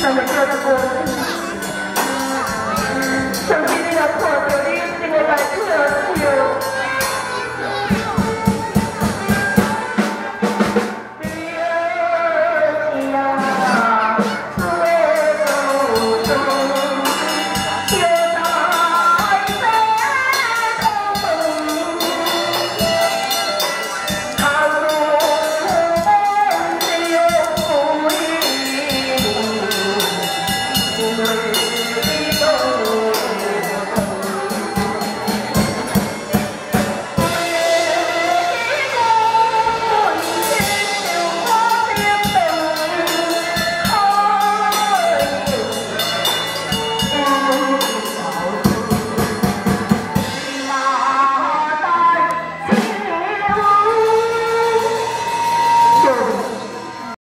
liturgical Lord.